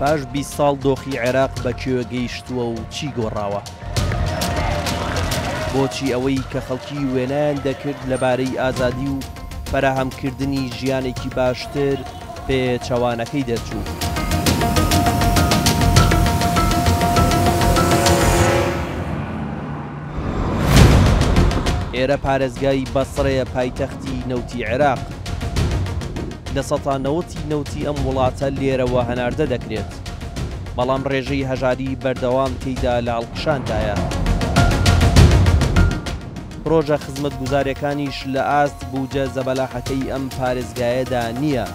پاش بیست ساڵ دۆخی عێراق بە کوێ گەیشتووە و چی گۆڕاوە؟ بۆچی ئەوەی کە خەڵکی وێنایان دەکرد لەبارەی ئازادی و فەراهەمکردنی ژیانێکی باشتر، پێچەوانەکەی دەرچوو. ئێرە پارێزگای بەسڕەیە پایتەختی نەوتی عێراق. لە سەتا نەوەتی نەوتی ئەم وڵاتە لێرەوە هەناردە دەکرێت. بەڵام ڕێژەی هەژاری بەردەوام تێیدا لە هەڵکشاندایە. پڕۆژە خزمەتگوزارەکانیش لە ئاست بووجە زەبەلاحەکەی ئەم پارێزگایەدا نییە.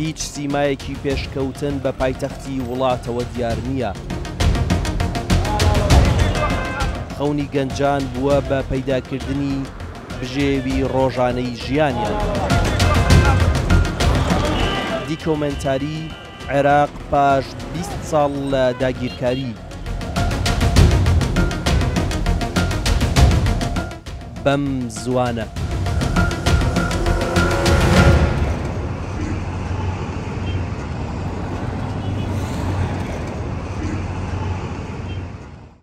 هیچ سیمایەکی پێشکەوتن بە پایتەختی وڵاتەوە دیار نییە. خەونی گەنجان بووە بە پەیداکردنی بژێوی ڕۆژانەی ژیانیان. دیکۆمێنتاری عێراق پاش بیست ساڵ لە داگیرکاری، بەم زووانە.